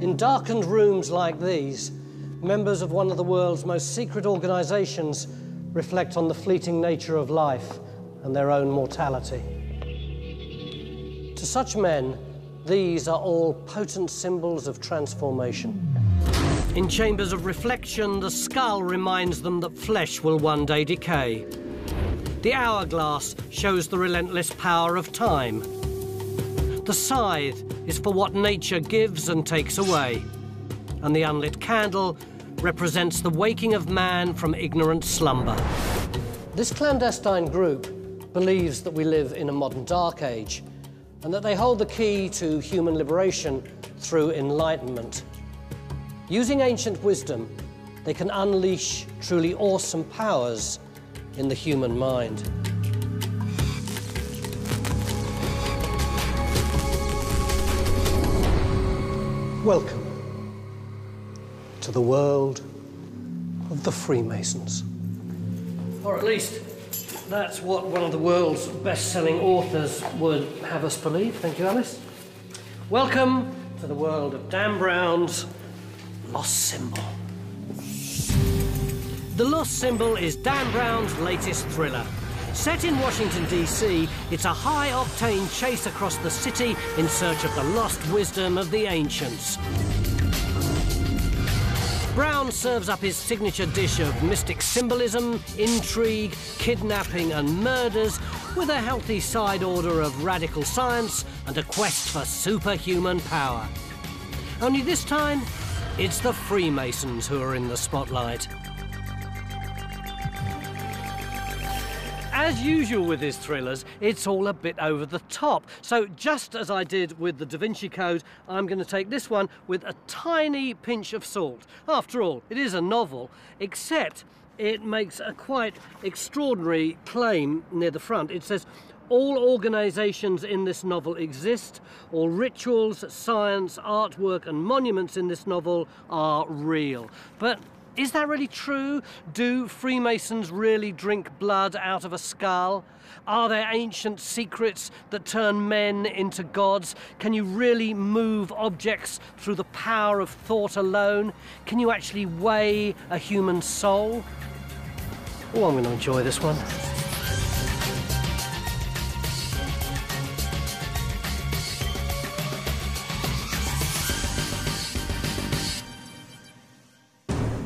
In darkened rooms like these, members of one of the world's most secret organizations reflect on the fleeting nature of life and their own mortality. To such men, these are all potent symbols of transformation. In chambers of reflection, the skull reminds them that flesh will one day decay. The hourglass shows the relentless power of time. The scythe is for what nature gives and takes away. And the unlit candle represents the waking of man from ignorant slumber. This clandestine group believes that we live in a modern dark age and that they hold the key to human liberation through enlightenment. Using ancient wisdom, they can unleash truly awesome powers in the human mind. Welcome to the world of the Freemasons. Or at least that's what one of the world's best-selling authors would have us believe. Thank you, Alice. Welcome to the world of Dan Brown's Lost Symbol. The Lost Symbol is Dan Brown's latest thriller. Set in Washington, D.C., it's a high-octane chase across the city in search of the lost wisdom of the ancients. Brown serves up his signature dish of mystic symbolism, intrigue, kidnapping and murders with a healthy side order of radical science and a quest for superhuman power. Only this time, it's the Freemasons who are in the spotlight. As usual with his thrillers, it's all a bit over the top. So just as I did with the Da Vinci Code, I'm going to take this one with a tiny pinch of salt. After all, it is a novel, except it makes a quite extraordinary claim near the front. It says, all organisations in this novel exist. All rituals, science, artwork and monuments in this novel are real. But is that really true? Do Freemasons really drink blood out of a skull? Are there ancient secrets that turn men into gods? Can you really move objects through the power of thought alone? Can you actually weigh a human soul? Oh, I'm going to enjoy this one.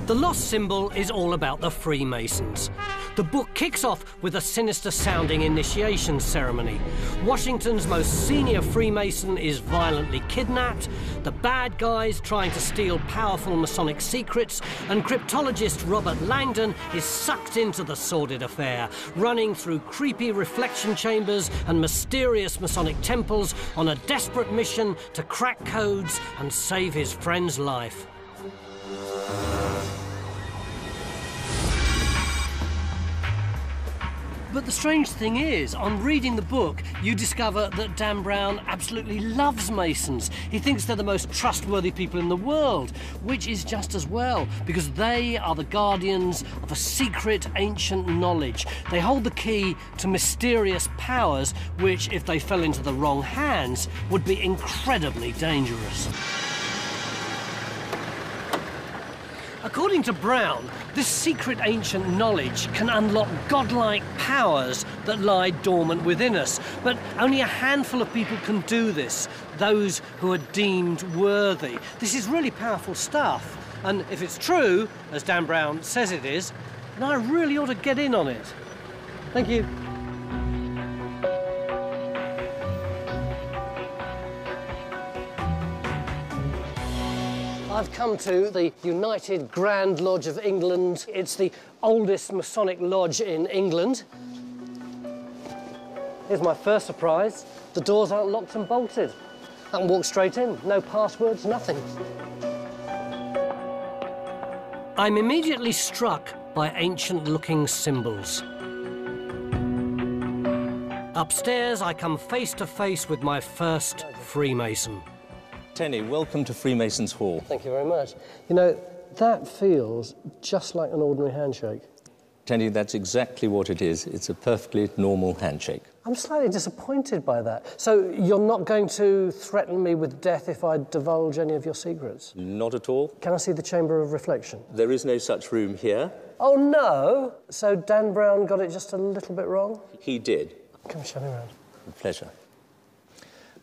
The Lost Symbol is all about the Freemasons. The book kicks off with a sinister sounding initiation ceremony. Washington's most senior Freemason is violently kidnapped, the bad guys trying to steal powerful Masonic secrets, and cryptologist Robert Langdon is sucked into the sordid affair, running through creepy reflection chambers and mysterious Masonic temples on a desperate mission to crack codes and save his friend's life. But the strange thing is, on reading the book, you discover that Dan Brown absolutely loves Masons. He thinks they're the most trustworthy people in the world, which is just as well, because they are the guardians of a secret ancient knowledge. They hold the key to mysterious powers, which, if they fell into the wrong hands, would be incredibly dangerous. According to Brown, this secret ancient knowledge can unlock godlike powers that lie dormant within us. But only a handful of people can do this, those who are deemed worthy. This is really powerful stuff. And if it's true, as Dan Brown says it is, then I really ought to get in on it. Thank you. I've come to the United Grand Lodge of England. It's the oldest Masonic lodge in England. Here's my first surprise. The doors aren't locked and bolted. I can walk straight in, no passwords, nothing. I'm immediately struck by ancient-looking symbols. Upstairs, I come face to face with my first Freemason. Tony, welcome to Freemasons Hall. Thank you very much. You know, that feels just like an ordinary handshake. Tony, that's exactly what it is. It's a perfectly normal handshake. I'm slightly disappointed by that. So you're not going to threaten me with death if I divulge any of your secrets? Not at all. Can I see the chamber of reflection? There is no such room here. Oh, no? So Dan Brown got it just a little bit wrong? He did. Come show me around. Pleasure.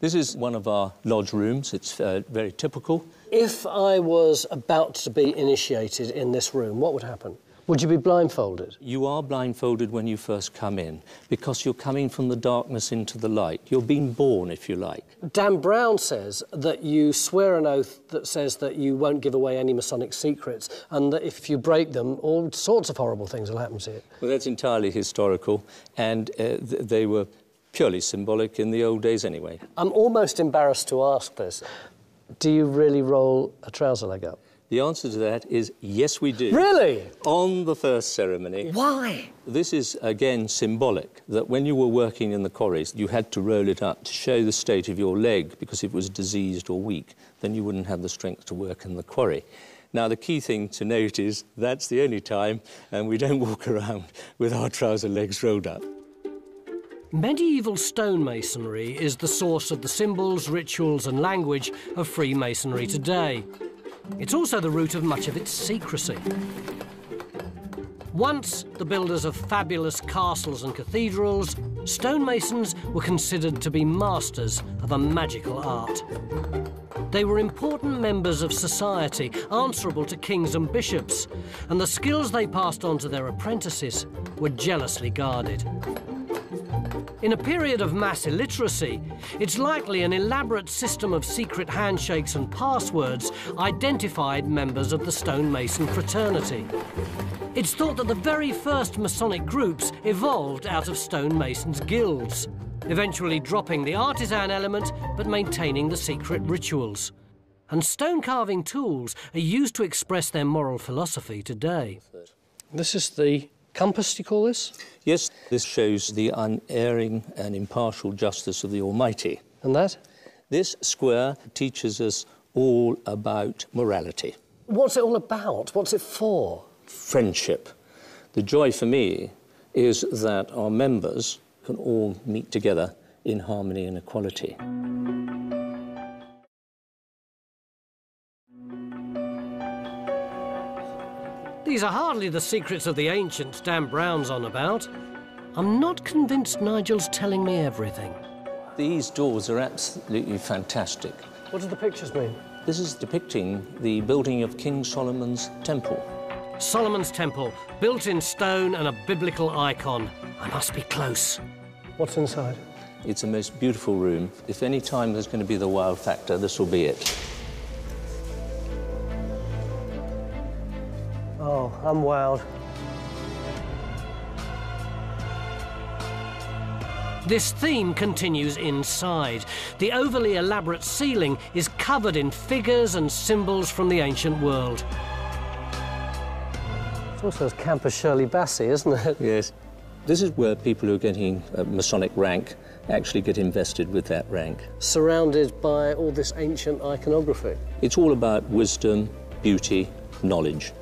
This is one of our lodge rooms. It's uh, very typical. If I was about to be initiated in this room, what would happen? Would you be blindfolded? You are blindfolded when you first come in because you're coming from the darkness into the light. You're being born, if you like. Dan Brown says that you swear an oath that says that you won't give away any Masonic secrets and that if you break them, all sorts of horrible things will happen to you. Well, that's entirely historical, and uh, th- they were purely symbolic in the old days anyway. I'm almost embarrassed to ask this. Do you really roll a trouser leg up? The answer to that is yes, we do. Really? On the first ceremony. Why? This is again symbolic that when you were working in the quarries, you had to roll it up to show the state of your leg because if it was diseased or weak, then you wouldn't have the strength to work in the quarry. Now, the key thing to note is that's the only time, and we don't walk around with our trouser legs rolled up. Medieval stonemasonry is the source of the symbols, rituals, and language of Freemasonry today. It's also the root of much of its secrecy. Once the builders of fabulous castles and cathedrals, stonemasons were considered to be masters of a magical art. They were important members of society, answerable to kings and bishops, and the skills they passed on to their apprentices were jealously guarded. In a period of mass illiteracy, it's likely an elaborate system of secret handshakes and passwords identified members of the stonemason fraternity. It's thought that the very first Masonic groups evolved out of stonemasons' guilds, eventually dropping the artisan element but maintaining the secret rituals. And stone carving tools are used to express their moral philosophy today. This is the compass, do you call this? Yes, this shows the unerring and impartial justice of the Almighty. And that? This square teaches us all about morality, What's it all about? What's it for? friendship. The joy for me is that our members can all meet together in harmony and equality. These are hardly the secrets of the ancients Dan Brown's on about. I'm not convinced Nigel's telling me everything. These doors are absolutely fantastic. What do the pictures mean? This is depicting the building of King Solomon's temple. Solomon's Temple, built in stone and a biblical icon. I must be close. What's inside? It's a most beautiful room. If any time there's going to be the wow factor, this will be it. I'm wild. This theme continues inside. The overly elaborate ceiling is covered in figures and symbols from the ancient world. It's also Campus Shirley Bassey, isn't it? Yes. This is where people who are getting a Masonic rank actually get invested with that rank. Surrounded by all this ancient iconography. It's all about wisdom, beauty, knowledge.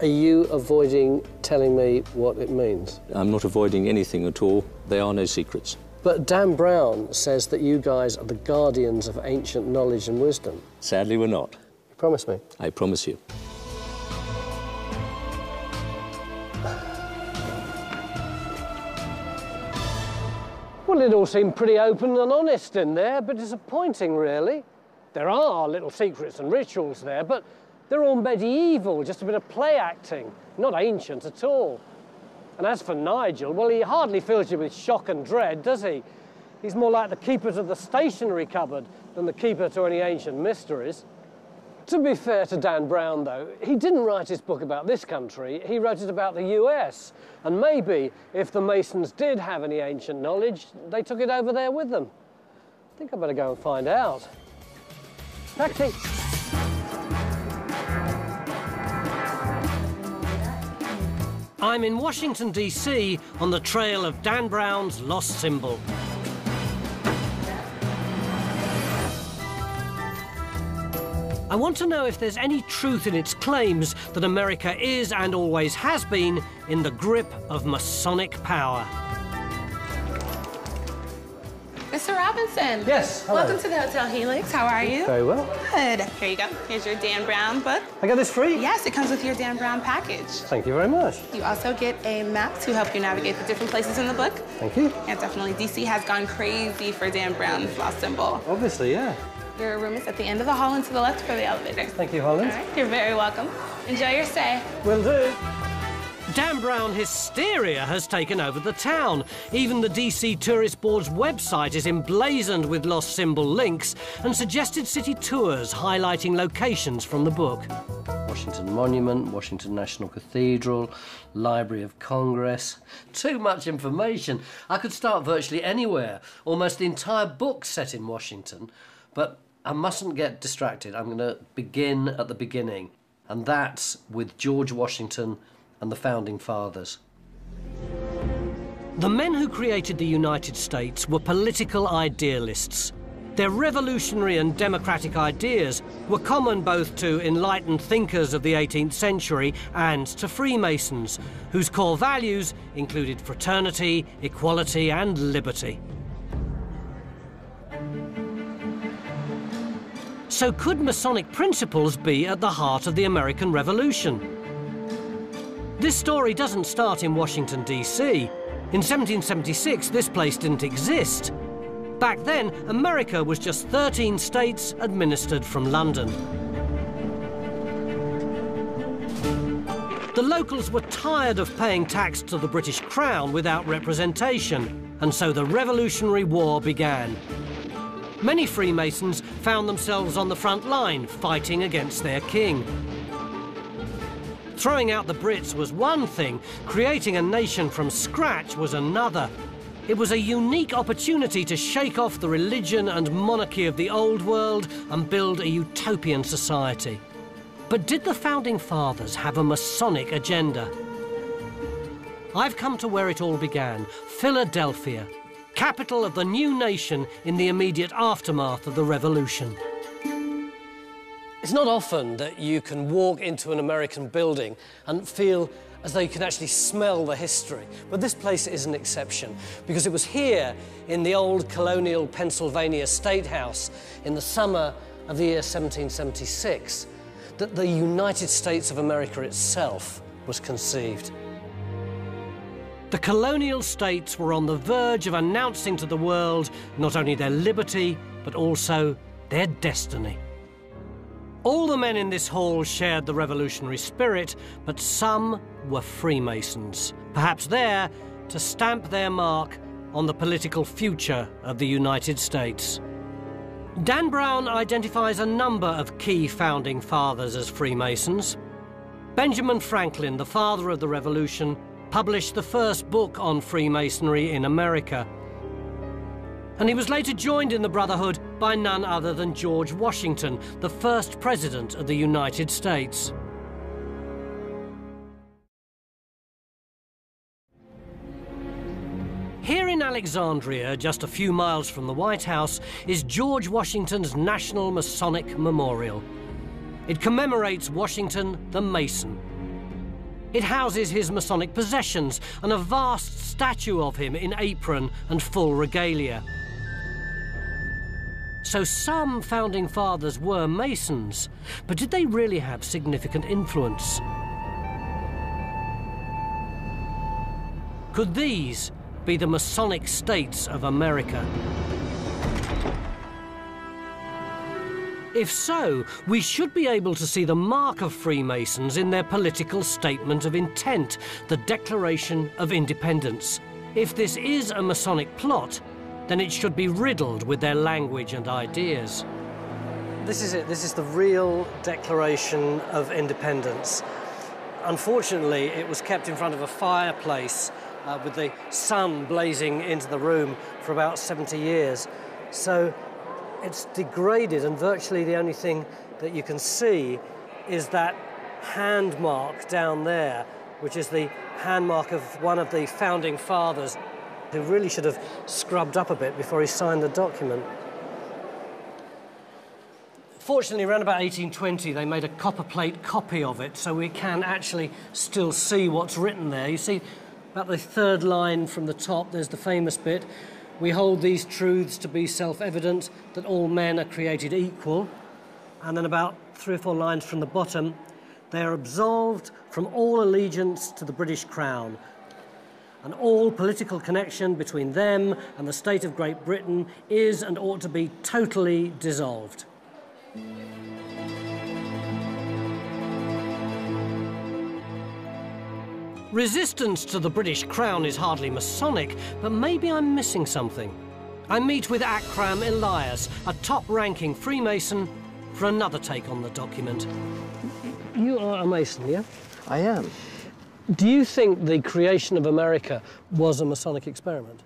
Are you avoiding telling me what it means? I'm not avoiding anything at all. There are no secrets. But Dan Brown says that you guys are the guardians of ancient knowledge and wisdom. Sadly, we're not. You promise me? I promise you. Well, it all seemed pretty open and honest in there, but disappointing, really. There are little secrets and rituals there, but they're all medieval, just a bit of play acting, not ancient at all. And as for Nigel, well, he hardly fills you with shock and dread, does he? He's more like the keeper to the stationery cupboard than the keeper to any ancient mysteries. To be fair to Dan Brown, though, he didn't write his book about this country, he wrote it about the US. And maybe if the Masons did have any ancient knowledge, they took it over there with them. I think I better go and find out. Taxi! I'm in Washington, D.C. on the trail of Dan Brown's lost symbol. I want to know if there's any truth in its claims that America is and always has been in the grip of Masonic power. Mr. Robinson. Yes. Welcome to the Hotel Helix. How are you? Very well. Good. Here you go. Here's your Dan Brown book. I got this free? Yes, it comes with your Dan Brown package. Thank you very much. You also get a map to help you navigate the different places in the book. Thank you. And definitely, DC has gone crazy for Dan Brown's lost symbol. Obviously, yeah. Your room is at the end of the hall and to the left for the elevator. Thank you, Holland. All right, you're very welcome. Enjoy your stay. Will do. Dan Brown hysteria has taken over the town. Even the DC Tourist Board's website is emblazoned with lost symbol links and suggested city tours highlighting locations from the book. Washington Monument, Washington National Cathedral, Library of Congress. Too much information. I could start virtually anywhere. Almost the entire book set in Washington. But I mustn't get distracted. I'm going to begin at the beginning. And that's with George Washington and the Founding Fathers. The men who created the United States were political idealists. Their revolutionary and democratic ideas were common both to enlightened thinkers of the 18th century and to Freemasons, whose core values included fraternity, equality, and liberty. So could Masonic principles be at the heart of the American Revolution? This story doesn't start in Washington, D.C. In 1776, this place didn't exist. Back then, America was just 13 states administered from London. The locals were tired of paying tax to the British Crown without representation, and so the Revolutionary War began. Many Freemasons found themselves on the front line, fighting against their king. Throwing out the Brits was one thing, creating a nation from scratch was another. It was a unique opportunity to shake off the religion and monarchy of the old world and build a utopian society. But did the Founding Fathers have a Masonic agenda? I've come to where it all began, Philadelphia, capital of the new nation in the immediate aftermath of the Revolution. It's not often that you can walk into an American building and feel as though you can actually smell the history. But this place is an exception because it was here in the old colonial Pennsylvania State House in the summer of the year 1776 that the United States of America itself was conceived. The colonial states were on the verge of announcing to the world not only their liberty, but also their destiny. All the men in this hall shared the revolutionary spirit, but some were Freemasons, perhaps there to stamp their mark on the political future of the United States. Dan Brown identifies a number of key founding fathers as Freemasons. Benjamin Franklin, the father of the Revolution, published the first book on Freemasonry in America, and he was later joined in the Brotherhood by none other than George Washington, the first President of the United States. Here in Alexandria, just a few miles from the White House, is George Washington's National Masonic Memorial. It commemorates Washington the Mason. It houses his Masonic possessions and a vast statue of him in apron and full regalia. So some founding fathers were Masons, but did they really have significant influence? Could these be the Masonic states of America? If so, we should be able to see the mark of Freemasons in their political statement of intent, the Declaration of Independence. If this is a Masonic plot, then it should be riddled with their language and ideas. This is it. This is the real Declaration of Independence. Unfortunately, it was kept in front of a fireplace uh, with the sun blazing into the room for about 70 years. So it's degraded, and virtually the only thing that you can see is that hand mark down there, which is the hand mark of one of the founding fathers who really should have scrubbed up a bit before he signed the document. Fortunately, around about 1820, they made a copperplate copy of it, so we can actually still see what's written there. You see, about the third line from the top, there's the famous bit. We hold these truths to be self evident that all men are created equal. And then, about three or four lines from the bottom, they are absolved from all allegiance to the British Crown. And all political connection between them and the state of Great Britain is and ought to be totally dissolved. Resistance to the British Crown is hardly Masonic, but maybe I'm missing something. I meet with Akram Elias, a top ranking Freemason, for another take on the document. You are a Mason, yeah? I am. Do you think the creation of America was a Masonic experiment?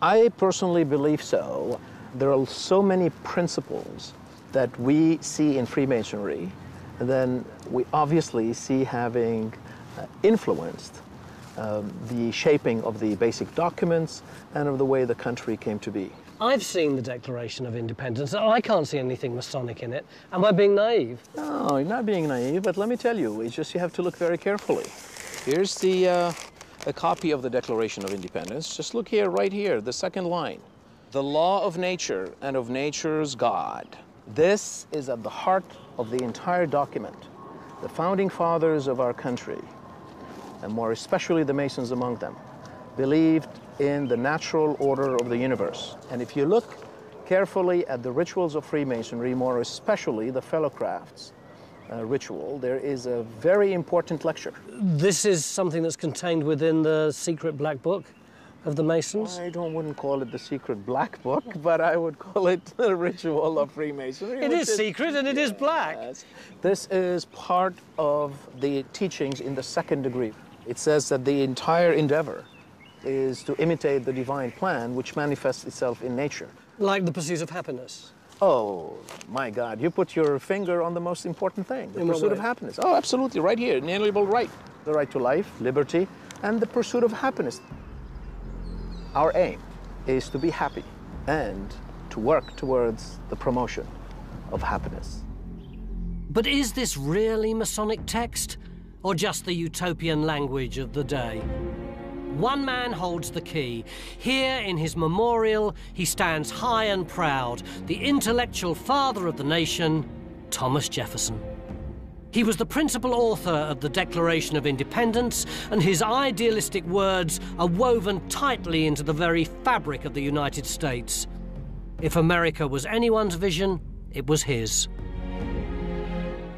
I personally believe so. There are so many principles that we see in Freemasonry, and then we obviously see having uh, influenced um, the shaping of the basic documents and of the way the country came to be. I've seen the Declaration of Independence. and I can't see anything Masonic in it. Am I being naive? No, you're not being naive, but let me tell you, it's just you have to look very carefully. Here's the uh, a copy of the Declaration of Independence. Just look here, right here, the second line. The law of nature and of nature's God. This is at the heart of the entire document. The founding fathers of our country and more especially the Masons among them, believed in the natural order of the universe. And if you look carefully at the rituals of Freemasonry, more especially the Fellowcrafts uh, ritual, there is a very important lecture. This is something that's contained within the secret black book of the Masons? I don't wouldn't call it the secret black book, but I would call it the ritual of Freemasonry. It is, is secret and it yes. is black. This is part of the teachings in the second degree. It says that the entire endeavor is to imitate the divine plan which manifests itself in nature. Like the pursuit of happiness? Oh, my God, you put your finger on the most important thing, the in pursuit of happiness. Oh, absolutely, right here, inalienable right. The right to life, liberty, and the pursuit of happiness. Our aim is to be happy and to work towards the promotion of happiness. But is this really Masonic text? or just the utopian language of the day. One man holds the key. Here in his memorial, he stands high and proud, the intellectual father of the nation, Thomas Jefferson. He was the principal author of the Declaration of Independence, and his idealistic words are woven tightly into the very fabric of the United States. If America was anyone's vision, it was his.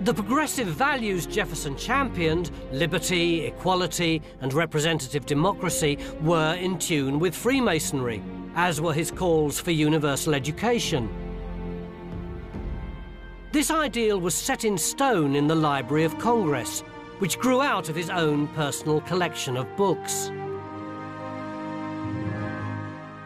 The progressive values Jefferson championed, liberty, equality, and representative democracy, were in tune with Freemasonry, as were his calls for universal education. This ideal was set in stone in the Library of Congress, which grew out of his own personal collection of books.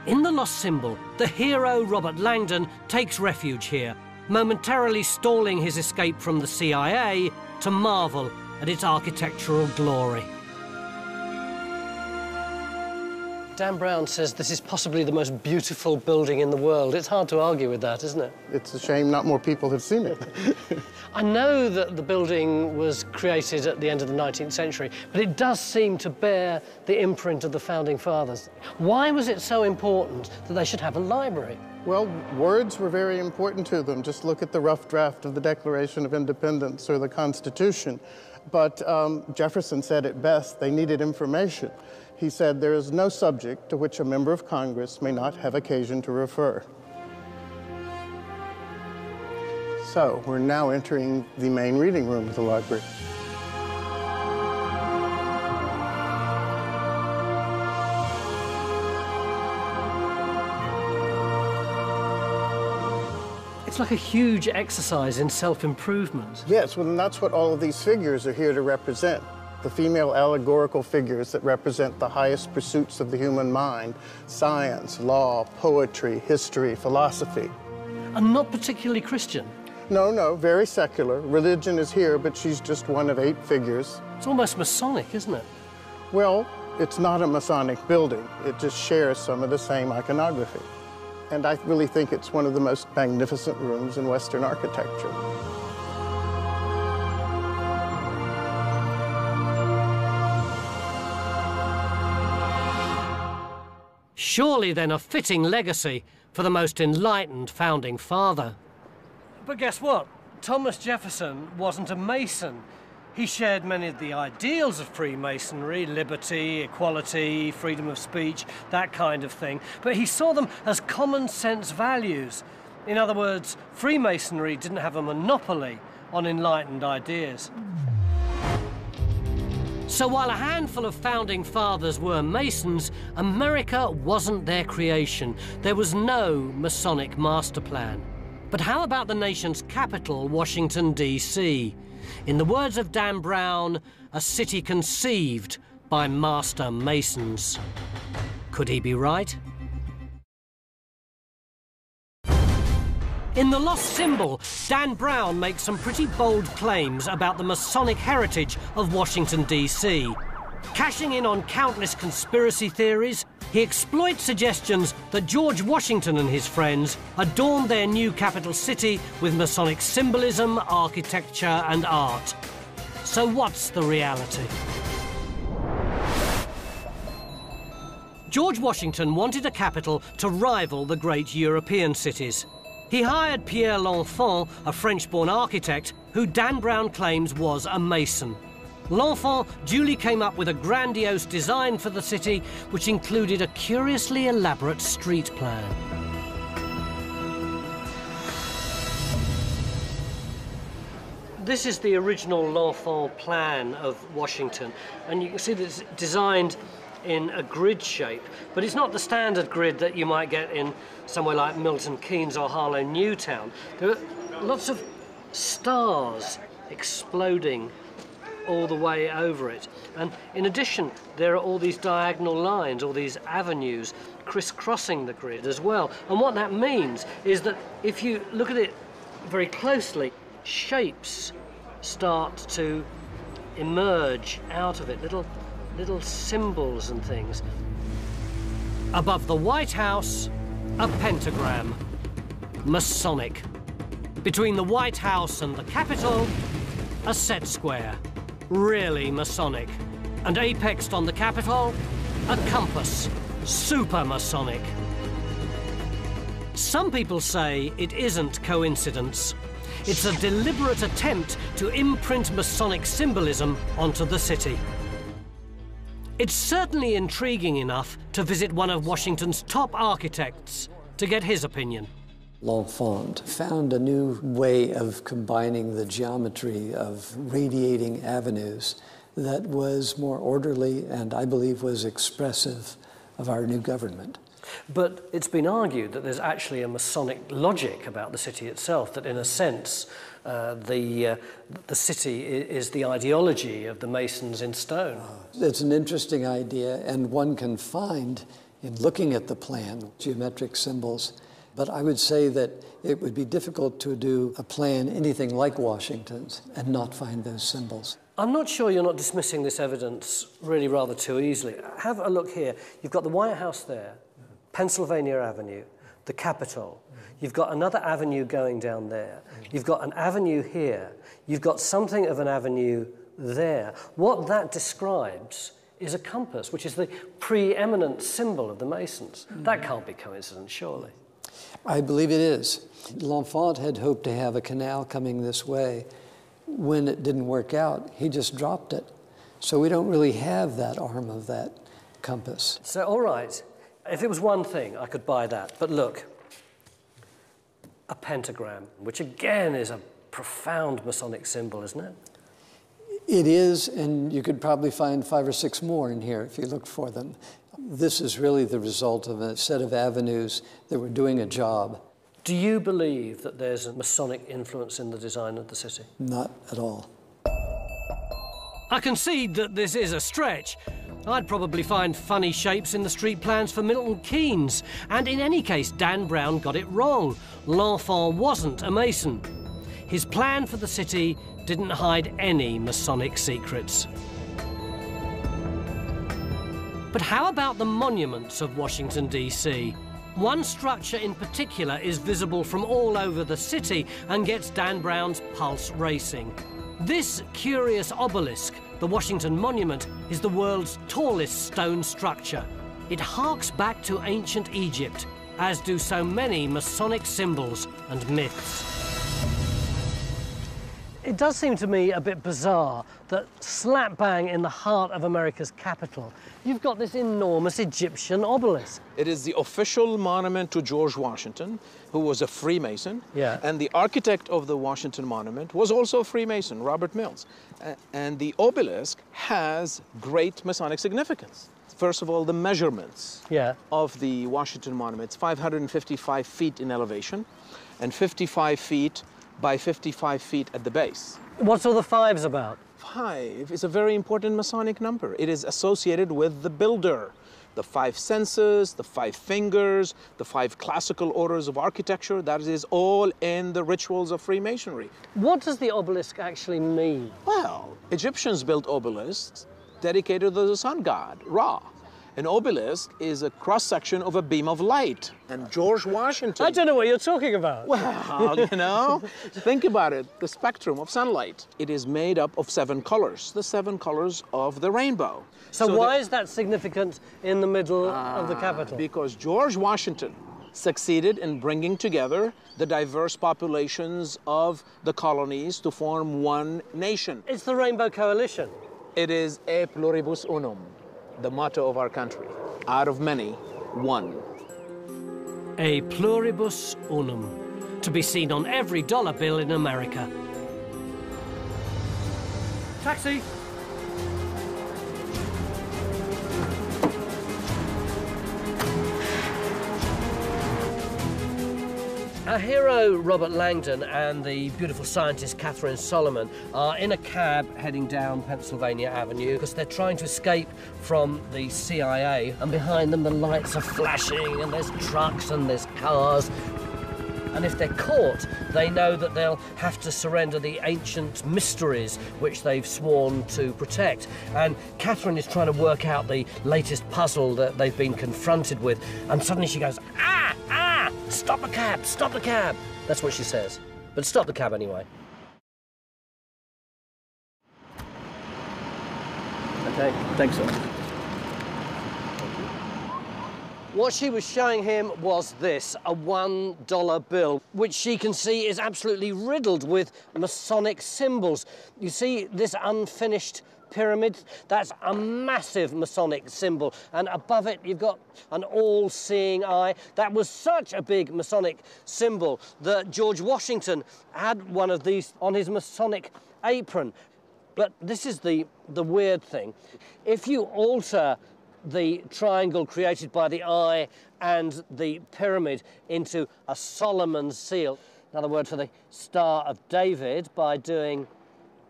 In The Lost Symbol, the hero Robert Langdon takes refuge here momentarily stalling his escape from the CIA to marvel at its architectural glory. Dan Brown says this is possibly the most beautiful building in the world. It's hard to argue with that, isn't it? It's a shame not more people have seen it. I know that the building was created at the end of the 19th century, but it does seem to bear the imprint of the founding fathers. Why was it so important that they should have a library? Well, words were very important to them. Just look at the rough draft of the Declaration of Independence or the Constitution. But um, Jefferson said it best they needed information. He said, There is no subject to which a member of Congress may not have occasion to refer. So, we're now entering the main reading room of the library. It's like a huge exercise in self-improvement. Yes, well, and that's what all of these figures are here to represent. The female allegorical figures that represent the highest pursuits of the human mind, science, law, poetry, history, philosophy. And not particularly Christian? No, no, very secular. Religion is here, but she's just one of eight figures. It's almost Masonic, isn't it? Well, it's not a Masonic building. It just shares some of the same iconography. And I really think it's one of the most magnificent rooms in Western architecture. Surely then a fitting legacy for the most enlightened founding father. But guess what? Thomas Jefferson wasn't a Mason. He shared many of the ideals of Freemasonry liberty, equality, freedom of speech, that kind of thing. But he saw them as common sense values. In other words, Freemasonry didn't have a monopoly on enlightened ideas. So while a handful of founding fathers were Masons, America wasn't their creation. There was no Masonic master plan. But how about the nation's capital, Washington, D.C.? In the words of Dan Brown, a city conceived by master masons. Could he be right? In The Lost Symbol, Dan Brown makes some pretty bold claims about the Masonic heritage of Washington, D.C. Cashing in on countless conspiracy theories, he exploits suggestions that George Washington and his friends adorned their new capital city with Masonic symbolism, architecture, and art. So, what's the reality? George Washington wanted a capital to rival the great European cities. He hired Pierre L'Enfant, a French born architect, who Dan Brown claims was a Mason. L'Enfant duly came up with a grandiose design for the city, which included a curiously elaborate street plan. This is the original L'Enfant plan of Washington, and you can see that it's designed in a grid shape, but it's not the standard grid that you might get in somewhere like Milton Keynes or Harlow Newtown. There are lots of stars exploding all the way over it. And in addition, there are all these diagonal lines, all these avenues crisscrossing the grid as well. And what that means is that if you look at it very closely, shapes start to emerge out of it, little, little symbols and things. Above the White House, a pentagram, Masonic. Between the White House and the Capitol, a set square, really Masonic. And apexed on the Capitol, a compass, super Masonic. Some people say it isn't coincidence. It's a deliberate attempt to imprint Masonic symbolism onto the city. It's certainly intriguing enough to visit one of Washington's top architects to get his opinion. L'Enfant found a new way of combining the geometry of radiating avenues that was more orderly and I believe was expressive of our new government. But it's been argued that there's actually a Masonic logic about the city itself, that in a sense, uh, the, uh, the city is the ideology of the Masons in stone. It's an interesting idea, and one can find in looking at the plan geometric symbols. But I would say that it would be difficult to do a plan anything like Washington's and not find those symbols. I'm not sure you're not dismissing this evidence really rather too easily. Have a look here. You've got the White House there, Pennsylvania Avenue, the Capitol. You've got another avenue going down there. You've got an avenue here. You've got something of an avenue there. What that describes is a compass, which is the preeminent symbol of the Masons. Mm. That can't be coincidence, surely. I believe it is. L'Enfant had hoped to have a canal coming this way. When it didn't work out, he just dropped it. So we don't really have that arm of that compass. So, all right, if it was one thing, I could buy that. But look, a pentagram, which again is a profound Masonic symbol, isn't it? It is, and you could probably find five or six more in here if you looked for them. This is really the result of a set of avenues that were doing a job. Do you believe that there's a Masonic influence in the design of the city? Not at all. I concede that this is a stretch, I'd probably find funny shapes in the street plans for Milton Keynes. And in any case, Dan Brown got it wrong. L'Enfant wasn't a Mason. His plan for the city didn't hide any Masonic secrets. But how about the monuments of Washington, D.C.? One structure in particular is visible from all over the city and gets Dan Brown's pulse racing. This curious obelisk, the Washington Monument, is the world's tallest stone structure. It harks back to ancient Egypt, as do so many Masonic symbols and myths. It does seem to me a bit bizarre that slap bang in the heart of America's capital, you've got this enormous Egyptian obelisk. It is the official monument to George Washington, who was a Freemason. Yeah. And the architect of the Washington Monument was also a Freemason, Robert Mills. And the obelisk has great Masonic significance. First of all, the measurements Yeah. of the Washington Monument. It's 555 feet in elevation and 55 feet by 55 feet at the base. What's all the fives about? Five is a very important Masonic number. It is associated with the builder. The five senses, the five fingers, the five classical orders of architecture, that is all in the rituals of Freemasonry. What does the obelisk actually mean? Well, Egyptians built obelisks dedicated to the sun god, Ra. An obelisk is a cross section of a beam of light. And George Washington. I don't know what you're talking about. Well, you know, think about it the spectrum of sunlight. It is made up of seven colors, the seven colors of the rainbow. so, the- why is that significant in the middle of the ah, capital? Because George Washington succeeded in bringing together the diverse populations of the colonies to form one nation. It's the Rainbow Coalition. It is a pluribus unum, the motto of our country. Out of many, one. A pluribus unum, to be seen on every dollar bill in America. Taxi! Our hero Robert Langdon and the beautiful scientist Catherine Solomon are in a cab heading down Pennsylvania Avenue because they're trying to escape from the CIA. And behind them, the lights are flashing, and there's trucks and there's cars. And if they're caught, they know that they'll have to surrender the ancient mysteries which they've sworn to protect. And Catherine is trying to work out the latest puzzle that they've been confronted with. And suddenly she goes, Ah, ah, stop the cab, stop the cab. That's what she says. But stop the cab anyway. Okay, thanks, sir. What she was showing him was this a one dollar bill, which she can see is absolutely riddled with Masonic symbols. You see this unfinished pyramid? That's a massive Masonic symbol. And above it, you've got an all seeing eye. That was such a big Masonic symbol that George Washington had one of these on his Masonic apron. But this is the, the weird thing. If you alter the triangle created by the eye and the pyramid into a Solomon's seal, another word for the Star of David, by doing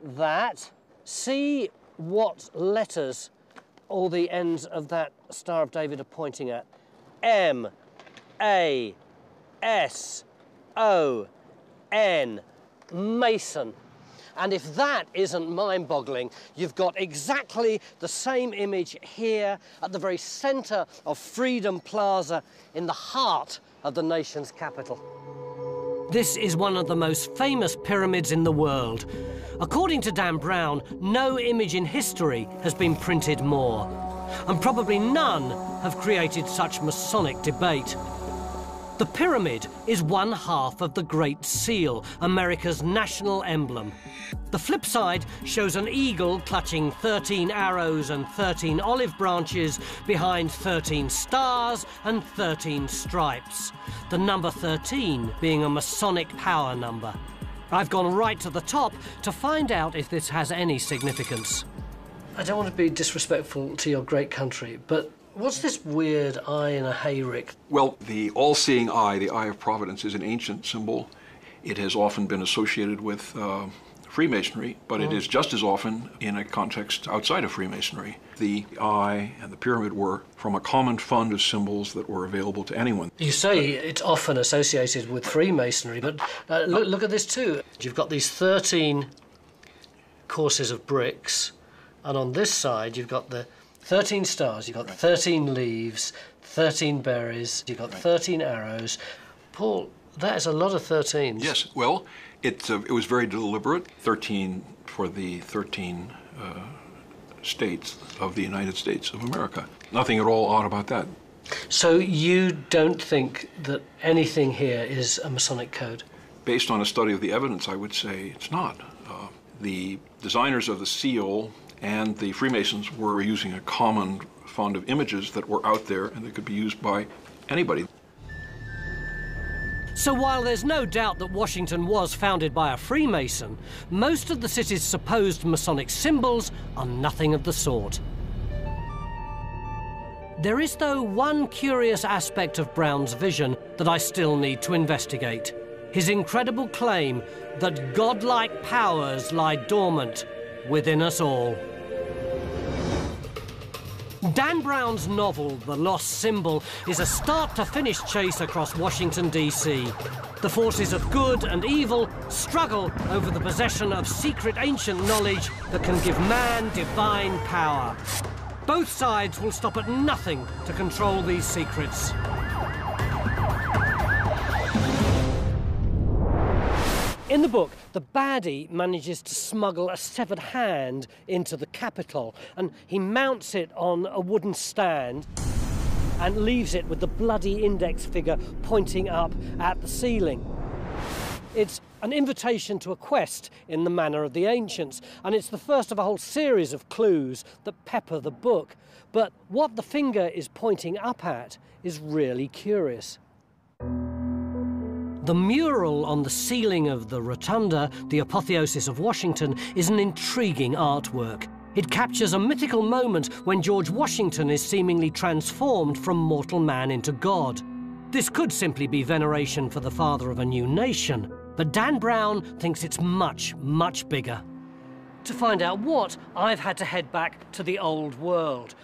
that, see what letters all the ends of that Star of David are pointing at. M, A, S, O, N, Mason. And if that isn't mind boggling, you've got exactly the same image here at the very centre of Freedom Plaza in the heart of the nation's capital. This is one of the most famous pyramids in the world. According to Dan Brown, no image in history has been printed more. And probably none have created such Masonic debate. The pyramid is one half of the Great Seal, America's national emblem. The flip side shows an eagle clutching 13 arrows and 13 olive branches behind 13 stars and 13 stripes. The number 13 being a Masonic power number. I've gone right to the top to find out if this has any significance. I don't want to be disrespectful to your great country, but what's this weird eye in a hayrick? Well, the all seeing eye, the eye of providence, is an ancient symbol. It has often been associated with uh, Freemasonry, but it is just as often in a context outside of Freemasonry. The eye and the pyramid were from a common fund of symbols that were available to anyone. You say it's often associated with Freemasonry, but uh, look, look at this too. You've got these 13 courses of bricks, and on this side you've got the 13 stars, you've got 13 leaves, 13 berries, you've got 13 arrows. Paul, that is a lot of 13s. Yes, well, it, uh, it was very deliberate. 13 for the 13 uh, states of the United States of America. Nothing at all odd about that. So you don't think that anything here is a Masonic code? Based on a study of the evidence, I would say it's not. Uh, the designers of the seal and the Freemasons were using a common fund of images that were out there and that could be used by anybody. So while there's no doubt that Washington was founded by a Freemason, most of the city's supposed Masonic symbols are nothing of the sort. There is, though, one curious aspect of Brown's vision that I still need to investigate. His incredible claim that godlike powers lie dormant within us all. Dan Brown's novel, The Lost Symbol, is a start to finish chase across Washington, D.C. The forces of good and evil struggle over the possession of secret ancient knowledge that can give man divine power. Both sides will stop at nothing to control these secrets. In the book, the baddie manages to smuggle a severed hand into the capital and he mounts it on a wooden stand and leaves it with the bloody index figure pointing up at the ceiling. It's an invitation to a quest in the manner of the ancients, and it's the first of a whole series of clues that pepper the book. But what the finger is pointing up at is really curious. The mural on the ceiling of the rotunda, the apotheosis of Washington, is an intriguing artwork. It captures a mythical moment when George Washington is seemingly transformed from mortal man into God. This could simply be veneration for the father of a new nation, but Dan Brown thinks it's much, much bigger. To find out what, I've had to head back to the old world.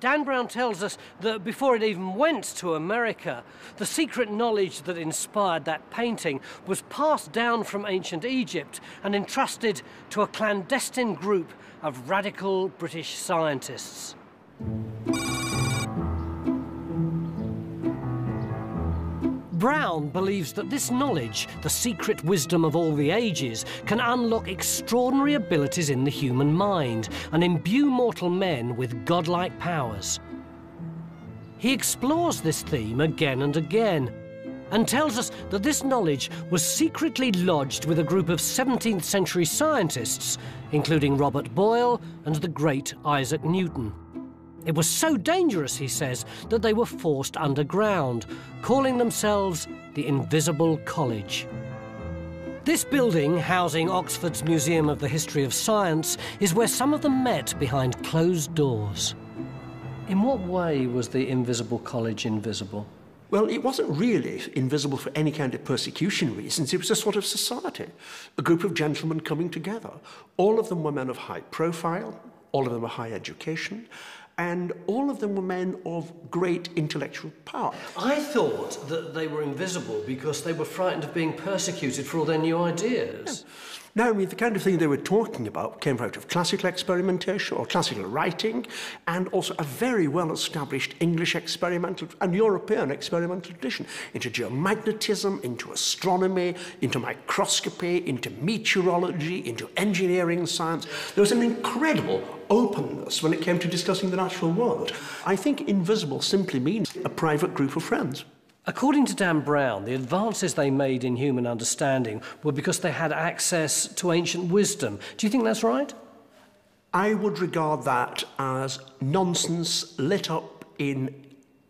Dan Brown tells us that before it even went to America, the secret knowledge that inspired that painting was passed down from ancient Egypt and entrusted to a clandestine group of radical British scientists. Brown believes that this knowledge, the secret wisdom of all the ages, can unlock extraordinary abilities in the human mind and imbue mortal men with godlike powers. He explores this theme again and again and tells us that this knowledge was secretly lodged with a group of 17th century scientists, including Robert Boyle and the great Isaac Newton. It was so dangerous, he says, that they were forced underground, calling themselves the Invisible College. This building, housing Oxford's Museum of the History of Science, is where some of them met behind closed doors. In what way was the Invisible College invisible? Well, it wasn't really invisible for any kind of persecution reasons. It was a sort of society, a group of gentlemen coming together. All of them were men of high profile, all of them were high education, and all of them were men of great intellectual power. I thought that they were invisible because they were frightened of being persecuted for all their new ideas. Yeah. Now, I mean, the kind of thing they were talking about came out of classical experimentation or classical writing, and also a very well established English experimental and European experimental tradition into geomagnetism, into astronomy, into microscopy, into meteorology, into engineering science. There was an incredible openness when it came to discussing the natural world. I think invisible simply means a private group of friends. According to Dan Brown, the advances they made in human understanding were because they had access to ancient wisdom. Do you think that's right? I would regard that as nonsense lit up in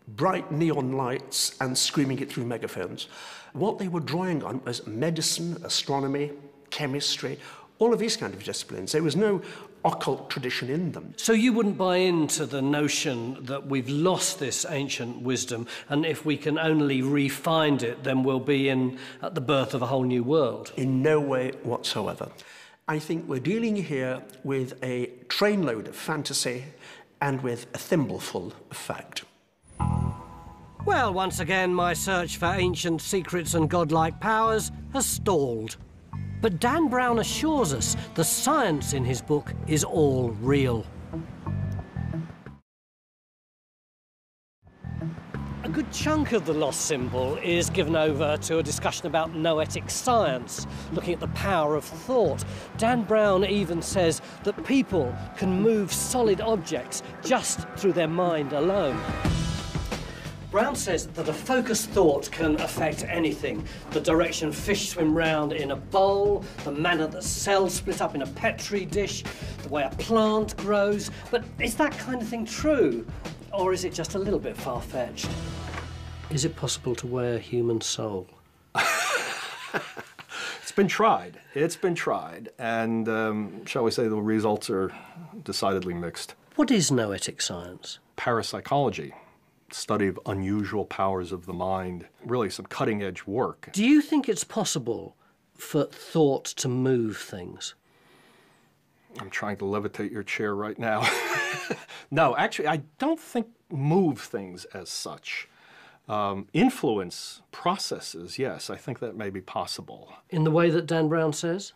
bright neon lights and screaming it through megaphones. What they were drawing on was medicine, astronomy, chemistry, all of these kind of disciplines. There was no occult tradition in them. So you wouldn't buy into the notion that we've lost this ancient wisdom, and if we can only re-find it, then we'll be in at the birth of a whole new world? In no way whatsoever. I think we're dealing here with a trainload of fantasy and with a thimbleful of fact. Well, once again, my search for ancient secrets and godlike powers has stalled. But Dan Brown assures us the science in his book is all real. A good chunk of the lost symbol is given over to a discussion about noetic science, looking at the power of thought. Dan Brown even says that people can move solid objects just through their mind alone. Brown says that a focused thought can affect anything. The direction fish swim round in a bowl, the manner that cells split up in a petri dish, the way a plant grows. But is that kind of thing true? Or is it just a little bit far fetched? Is it possible to wear a human soul? it's been tried. It's been tried. And um, shall we say the results are decidedly mixed. What is noetic science? Parapsychology study of unusual powers of the mind, really some cutting edge work. Do you think it's possible for thought to move things? I'm trying to levitate your chair right now. no, actually, I don't think move things as such. Um, influence processes, yes, I think that may be possible. In the way that Dan Brown says?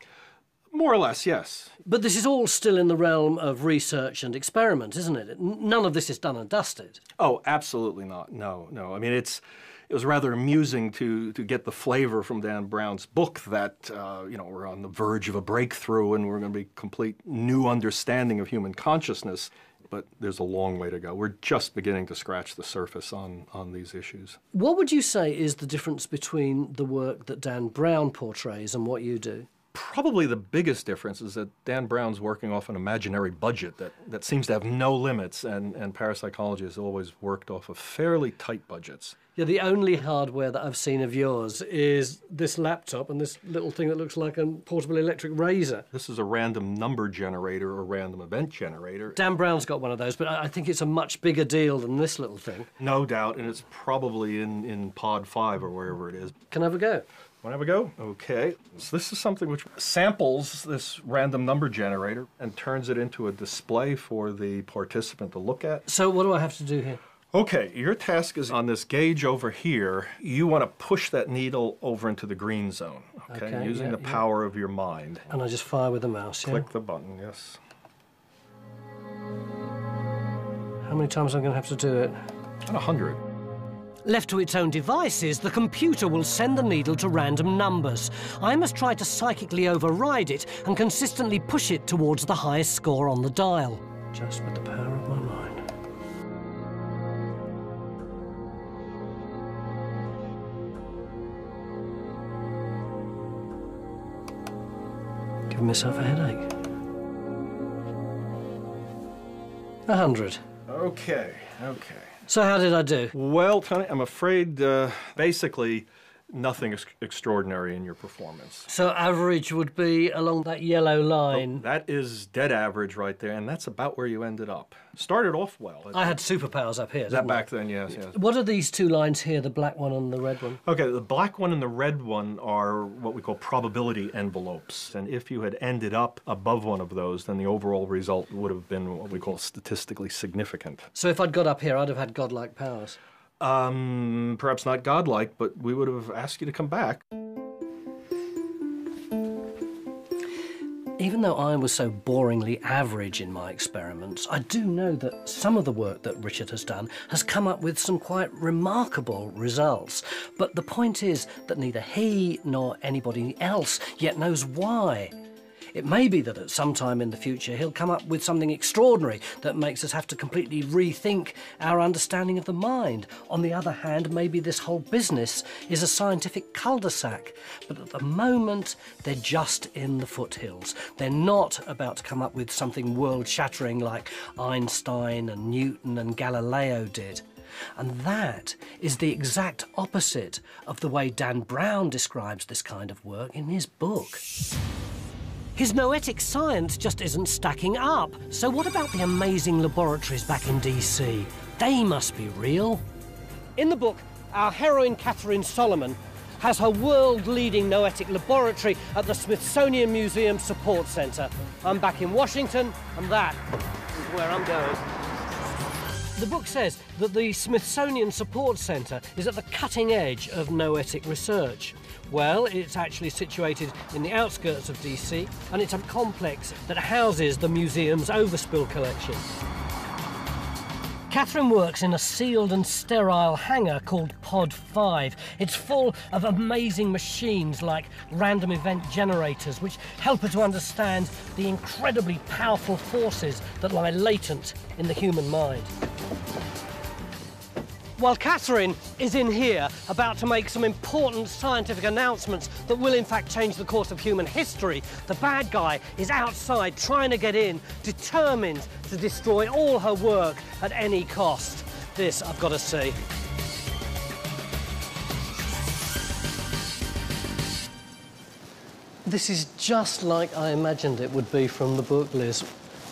More or less, yes. But this is all still in the realm of research and experiment, isn't it? None of this is done and dusted. Oh, absolutely not. No, no. I mean, it's it was rather amusing to to get the flavor from Dan Brown's book that uh, you know we're on the verge of a breakthrough and we're going to be complete new understanding of human consciousness. But there's a long way to go. We're just beginning to scratch the surface on, on these issues. What would you say is the difference between the work that Dan Brown portrays and what you do? Probably the biggest difference is that Dan Brown's working off an imaginary budget that, that seems to have no limits, and, and parapsychology has always worked off of fairly tight budgets. Yeah, the only hardware that I've seen of yours is this laptop and this little thing that looks like a portable electric razor. This is a random number generator or random event generator. Dan Brown's got one of those, but I think it's a much bigger deal than this little thing. No doubt, and it's probably in, in Pod 5 or wherever it is. Can I have a go? Want to have a go? Okay. So this is something which samples this random number generator and turns it into a display for the participant to look at. So what do I have to do here? Okay, your task is on this gauge over here. You want to push that needle over into the green zone, okay, okay using yeah, the yeah. power of your mind. And I just fire with the mouse, Click yeah? the button, yes. How many times am I going to have to do it? About a hundred. Left to its own devices, the computer will send the needle to random numbers. I must try to psychically override it and consistently push it towards the highest score on the dial. Just with the power of my mind. Giving myself a headache. A hundred. Okay, okay. So how did I do? Well, Tony, I'm afraid uh, basically nothing ex extraordinary in your performance. So average would be along that yellow oh, line. Oh, that is dead average right there, and that's about where you ended up. Started off well. I had superpowers up here. That back I? then, yes, yes. What are these two lines here, the black one and the red one? Okay, the black one and the red one are what we call probability envelopes. And if you had ended up above one of those, then the overall result would have been what we call statistically significant. So if I'd got up here, I'd have had godlike powers. Um, perhaps not godlike, but we would have asked you to come back. Even though I was so boringly average in my experiments, I do know that some of the work that Richard has done has come up with some quite remarkable results. But the point is that neither he nor anybody else yet knows why. It may be that at some time in the future he'll come up with something extraordinary that makes us have to completely rethink our understanding of the mind. On the other hand, maybe this whole business is a scientific cul-de-sac. But at the moment, they're just in the foothills. They're not about to come up with something world-shattering like Einstein and Newton and Galileo did. And that is the exact opposite of the way Dan Brown describes this kind of work in his book. His noetic science just isn't stacking up. So what about the amazing laboratories back in DC? They must be real. In the book, our heroine Katherine Solomon has her world-leading noetic laboratory at the Smithsonian Museum Support Center. I'm back in Washington, and that is where I'm going. The book says that the Smithsonian Support Center is at the cutting edge of noetic research. Well, it's actually situated in the outskirts of DC, and it's a complex that houses the museum's overspill collection. Katherine works in a sealed and sterile hangar called Pod 5. It's full of amazing machines like random event generators, which help her to understand the incredibly powerful forces that lie latent in the human mind. While Katherine is in here about to make some important scientific announcements that will in fact change the course of human history, the bad guy is outside trying to get in, determined to destroy all her work at any cost. This I've got to see. This is just like I imagined it would be from the book, Liz.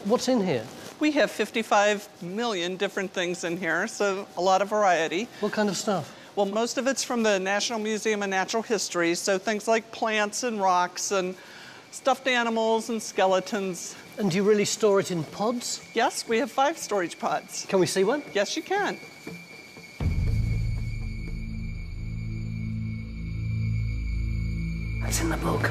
What's in here? We have 55 million different things in here, so a lot of variety. What kind of stuff? Well, most of it's from the National Museum of Natural History, so things like plants and rocks and stuffed animals and skeletons. And do you really store it in pods? Yes, we have five storage pods. Can we see one? Yes, you can. That's in the book.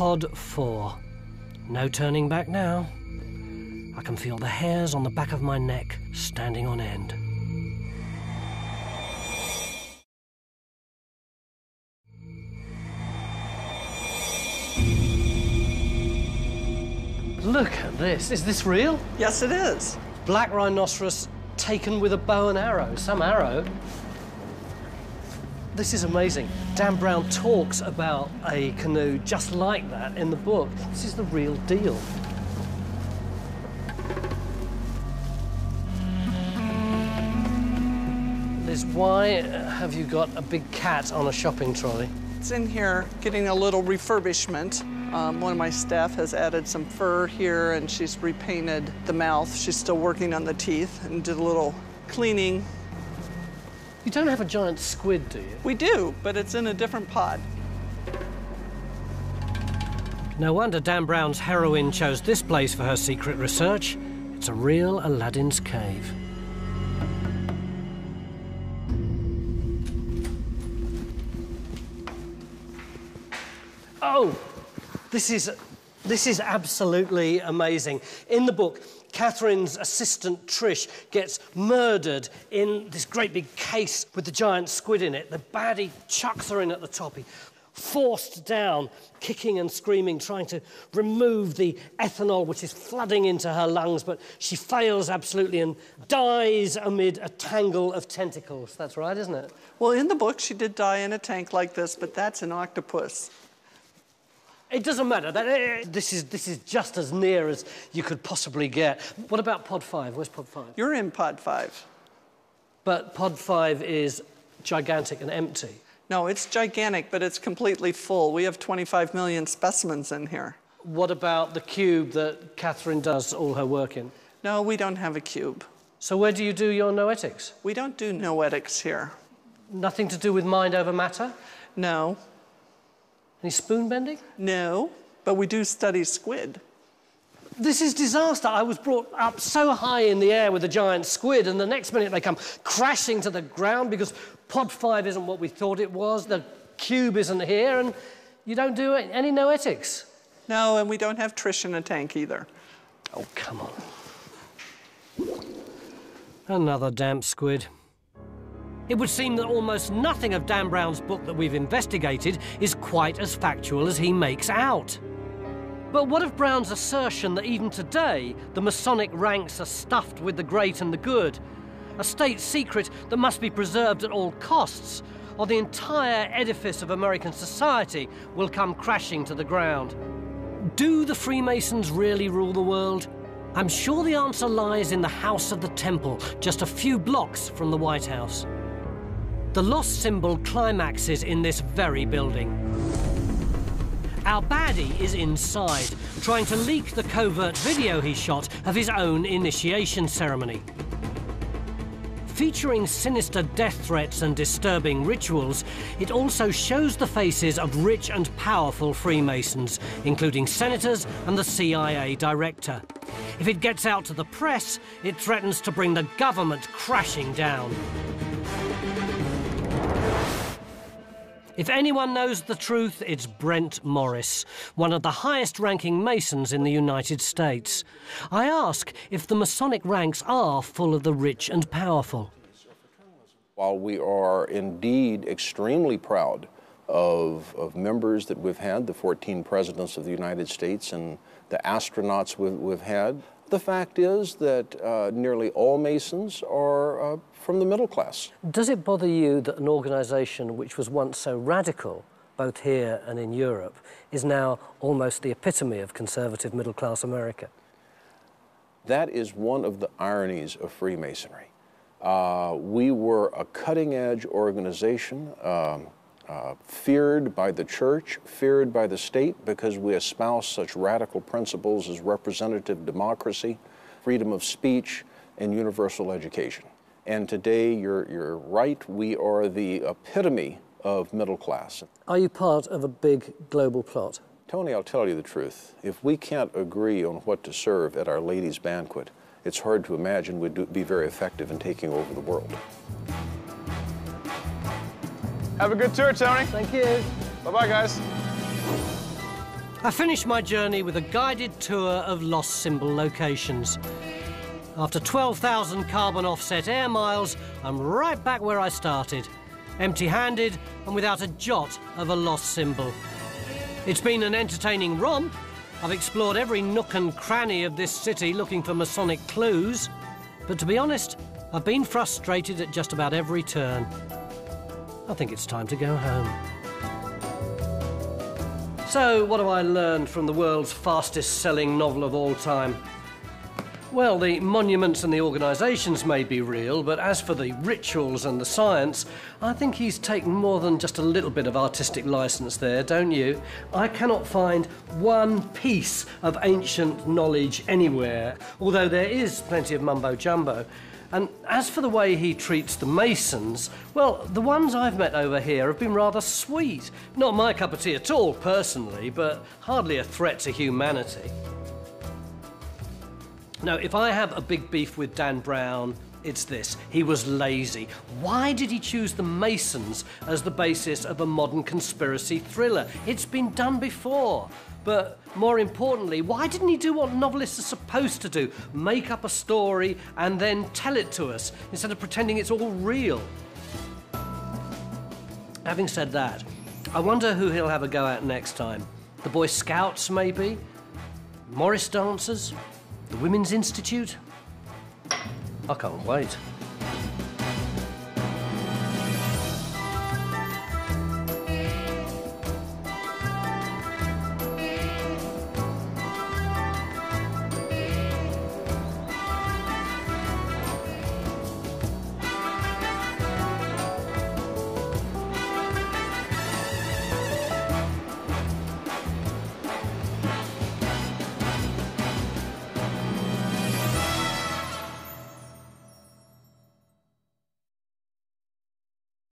Pod 4. No turning back now. I can feel the hairs on the back of my neck standing on end. Look at this. Is this real? Yes, it is. Black rhinoceros taken with a bow and arrow. Some arrow. This is amazing. Dan Brown talks about a canoe just like that in the book. This is the real deal. Liz, why have you got a big cat on a shopping trolley? It's in here getting a little refurbishment. Um, one of my staff has added some fur here and she's repainted the mouth. She's still working on the teeth and did a little cleaning. You don't have a giant squid, do you? We do, but it's in a different pod. No wonder Dan Brown's heroine chose this place for her secret research. It's a real Aladdin's cave. Oh, this is, this is absolutely amazing. In the book, Katherine's assistant Trish gets murdered in this great big case with the giant squid in it. The baddie chucks her in at the top. He forced down, kicking and screaming, trying to remove the ethanol which is flooding into her lungs, but she fails absolutely and dies amid a tangle of tentacles. That's right, isn't it? Well, in the book, she did die in a tank like this, but that's an octopus. It doesn't matter. That, eh, this, is, this is just as near as you could possibly get. What about pod five? Where's pod five? You're in pod five. But pod five is gigantic and empty. No, it's gigantic, but it's completely full. We have 25 million specimens in here. What about the cube that Katherine does all her work in? No, we don't have a cube. So where do you do your noetics? We don't do noetics here. Nothing to do with mind over matter? No. Any spoon bending? No, but we do study squid. This is disaster. I was brought up so high in the air with a giant squid, and the next minute they come crashing to the ground because pod five isn't what we thought it was, the cube isn't here, and you don't do any noetics. No, and we don't have Trish in a tank either. Oh, come on. Another damp squid. It would seem that almost nothing of Dan Brown's book that we've investigated is quite as factual as he makes out. But what of Brown's assertion that even today the Masonic ranks are stuffed with the great and the good? A state secret that must be preserved at all costs, or the entire edifice of American society will come crashing to the ground. Do the Freemasons really rule the world? I'm sure the answer lies in the House of the Temple, just a few blocks from the White House. The lost symbol climaxes in this very building. Our baddie is inside, trying to leak the covert video he shot of his own initiation ceremony. Featuring sinister death threats and disturbing rituals, it also shows the faces of rich and powerful Freemasons, including senators and the CIA director. If it gets out to the press, it threatens to bring the government crashing down. If anyone knows the truth, it's Brent Morris, one of the highest ranking Masons in the United States. I ask if the Masonic ranks are full of the rich and powerful. While we are indeed extremely proud of, of members that we've had, the 14 presidents of the United States and the astronauts we've, we've had, the fact is that uh, nearly all Masons are uh, from the middle class. Does it bother you that an organization which was once so radical, both here and in Europe, is now almost the epitome of conservative middle class America? That is one of the ironies of Freemasonry. Uh, we were a cutting edge organization. Um, uh, feared by the church, feared by the state because we espouse such radical principles as representative democracy, freedom of speech, and universal education. And today, you're, you're right, we are the epitome of middle class. Are you part of a big global plot? Tony, I'll tell you the truth. If we can't agree on what to serve at Our Lady's banquet, it's hard to imagine we'd be very effective in taking over the world. Have a good tour, Tony. Thank you. Bye-bye, guys. I finished my journey with a guided tour of lost symbol locations. After 12,000 carbon offset air miles, I'm right back where I started, empty-handed and without a jot of a lost symbol. It's been an entertaining romp. I've explored every nook and cranny of this city looking for Masonic clues. But to be honest, I've been frustrated at just about every turn. I think it's time to go home. So, what have I learned from the world's fastest selling novel of all time? Well, the monuments and the organisations may be real, but as for the rituals and the science, I think he's taken more than just a little bit of artistic licence there, don't you? I cannot find one piece of ancient knowledge anywhere, although there is plenty of mumbo jumbo. And as for the way he treats the Masons, well, the ones I've met over here have been rather sweet. Not my cup of tea at all, personally, but hardly a threat to humanity. Now, if I have a big beef with Dan Brown, it's this. He was lazy. Why did he choose the Masons as the basis of a modern conspiracy thriller? It's been done before. But more importantly, why didn't he do what novelists are supposed to do? Make up a story and then tell it to us instead of pretending it's all real. Having said that, I wonder who he'll have a go at next time. The Boy Scouts, maybe? Morris dancers? The Women's Institute? I can't wait.